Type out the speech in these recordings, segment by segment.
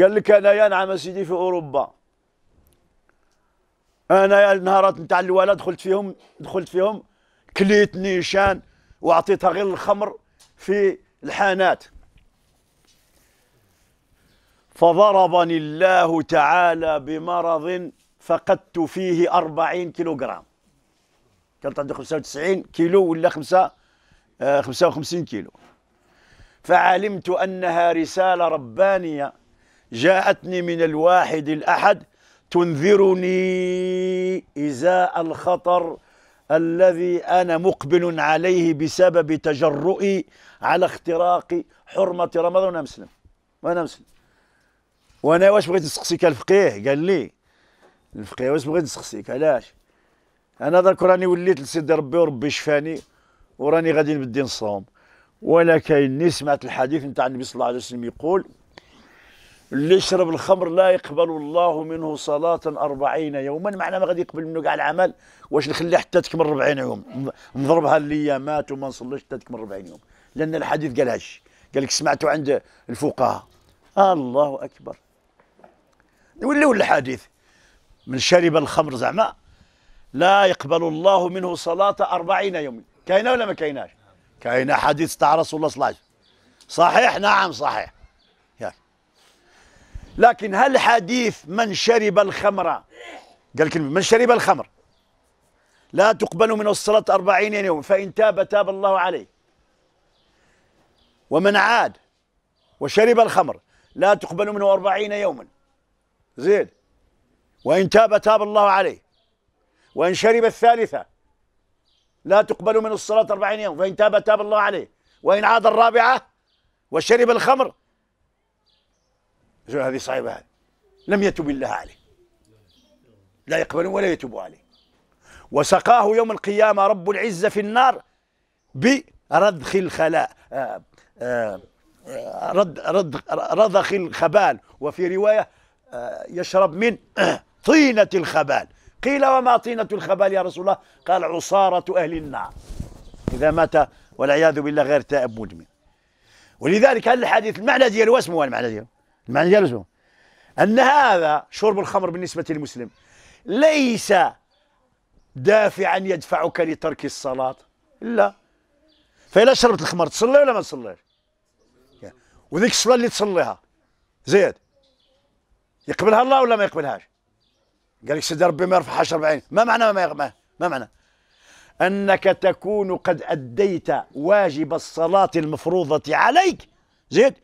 قال لك أنا يا نعم سيدي في أوروبا. أنا النهارات نتاع الولد دخلت فيهم دخلت فيهم كليت نيشان واعطيتها غير الخمر في الحانات. فضربني الله تعالى بمرض فقدت فيه أربعين كيلوغرام. كانت عندي خمسة وتسعين كيلو ولا خمسة آه، خمسة وخمسين كيلو. فعلمت أنها رسالة ربانية. جاءتني من الواحد الأحد تنذرني إزاء الخطر الذي أنا مقبل عليه بسبب تجرؤي على اختراق حرمة رمضان. وأنا مسلم وأنا مسلم. وأنا واش بغيت نسقسيك الفقيه؟ قال لي الفقيه واش بغيت نسقسيك؟ علاش؟ أنا ذاك راني وليت لسيدي ربي وربي شفاني وراني غادي نبدي نصوم. ولكن سمعت الحديث نتاع النبي صلى الله عليه وسلم يقول اللي يشرب الخمر لا يقبل الله منه صلاة أربعين يوما. معنى ما غادي يقبل منه كاع العمل؟ واش نخليه حتى تكمل 40 يوم؟ نضربها الايامات وما نصليش حتى تكمل 40 يوم. لأن الحديث قال هادشي قال لك سمعته عند الفقهاء. الله أكبر. نوليو الحديث. من شرب الخمر زعما لا يقبل الله منه صلاة أربعين يوما كاينة ولا ما كايناش؟ كاينة حديث تاع رسول الله صلى الله عليه وسلم. صحيح؟ نعم صحيح. لكن هل حديث من شرب الخمر؟ قال كلمة من شرب الخمر. لا تقبل منه الصلاة أربعين يوم فإن تاب تاب الله عليه. ومن عاد وشرب الخمر لا تقبل منه أربعين يوما. زين. وإن تاب تاب الله عليه. وإن شرب الثالثة لا تقبل منه الصلاة أربعين يوم فإن تاب تاب الله عليه. وإن عاد الرابعة وشرب الخمر هذه صعبة هذه لم يتب الله عليه. لا يقبل ولا يتوب عليه. وسقاه يوم القيامة رب العزة في النار بردخ الخلاء. آه، آه، رد رد رضخ الخبال. وفي رواية آه، يشرب من طينة الخبال. قيل وما طينة الخبال يا رسول الله؟ قال عصارة أهل النار. إذا مات والعياذ بالله غير تائب مدمن. ولذلك هل الحديث المعنى ديالو اسمه المعنى ديالو المعنى ديالو أن هذا شرب الخمر بالنسبة للمسلم ليس دافعا يدفعك لترك الصلاة. لا. فإذا شربت الخمر تصلي ولا ما تصليش؟ وذيك الصلاة اللي تصليها. زيد. يقبلها الله ولا ما يقبلهاش؟ قال لك سيدي ربي ما يرفعهاش 40 ما معنى ما, ما, ما معنى؟ أنك تكون قد أديت واجب الصلاة المفروضة عليك. زيد.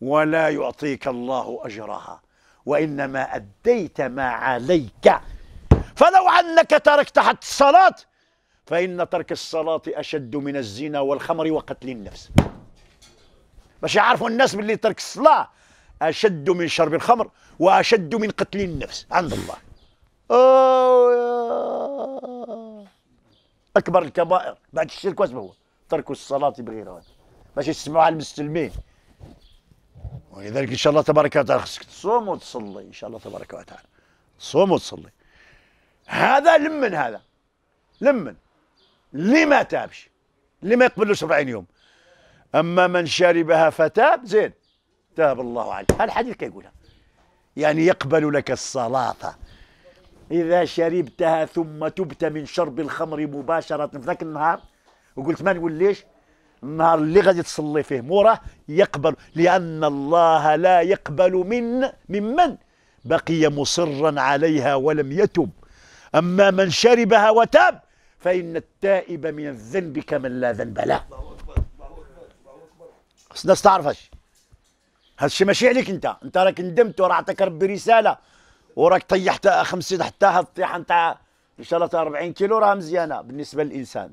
ولا يعطيك الله أجرها وإنما أديت ما عليك. فلو أنك تركت حتى الصلاة فإن ترك الصلاة أشد من الزنا والخمر وقتل النفس. باش يعرفوا الناس باللي ترك الصلاة أشد من شرب الخمر وأشد من قتل النفس. عند الله. أوه أكبر الكبائر. بعد الشرك واش هو. ترك الصلاة بغيرها. باش يسمعوا على المسلمين. ولذلك إن شاء الله تبارك وتعالى خصك تصوم وتصلي إن شاء الله تبارك وتعالى. تصوم وتصلي. هذا لمن هذا؟ لمن؟ اللي ما تابش؟ اللي ما يقبلوش 40 يوم. أما من شربها فتاب زين. تاب الله عليه. هذا الحديث كيقولها يعني يقبل لك الصلاة. إذا شربتها ثم تبت من شرب الخمر مباشرة في ذاك النهار وقلت ما نوليش النهار اللي غادي تصلي فيه موراه يقبل لأن الله لا يقبل من ممن بقي مصرا عليها ولم يتب. أما من شربها وتاب فإن التائب من الذنب كمن لا ذنب له. الناس تعرف هادشي. هادشي ماشي عليك أنت. أنت راك ندمت وراه عطاك ربي رسالة وراك طيحت 50 حتى هاد الطيحة نتاع إن شاء الله 40 كيلو راه مزيانة بالنسبة للإنسان.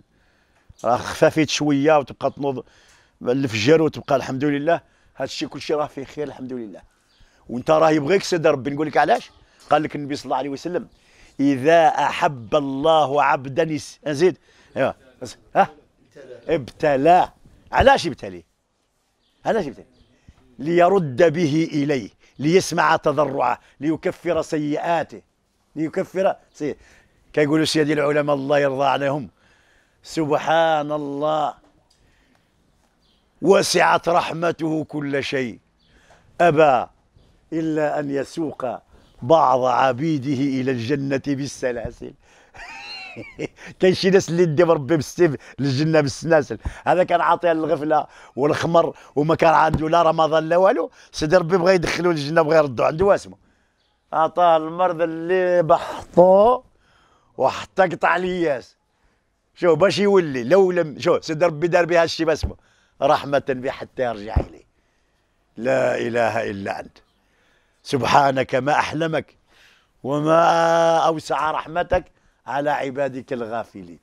راه خفافيت شوية وتبقى تنوض الفجر وتبقى الحمد لله هذا الشيء كل شيء راه فيه خير الحمد لله وانت راه يبغيك سيدي ربي نقول لك علاش؟ قال لك النبي صلى الله عليه وسلم إذا أحب الله عبدا نزيد ايوا ها؟ ابتلاه علاش ابتليه علاش ابتليه ليرد به إليه ليسمع تضرعه ليكفر سيئاته ليكفر سيئاته كيقولوا سيدي العلماء الله يرضى عليهم سبحان الله. وسعت رحمته كل شيء. أبى إلا أن يسوق بعض عبيده إلى الجنة بالسلاسل. كاين شي ناس اللي دي ربي بالسيف للجنة بالسلاسل. هذا كان عاطيها الغفلة والخمر وما كان عنده لا رمضان لا والو. سيدي ربي بغى يدخلوه للجنة بغى يردوا عنده واسمه. عطاه المرض اللي بحطو وحتى قطع الياس. شو باش يولي لو لم شو سيدي ربي دار بها الشيء باسمه. رحمة به حتى يرجع إليه. لا إله إلا أنت. سبحانك ما أحلمك وما أوسع رحمتك على عبادك الغافلين.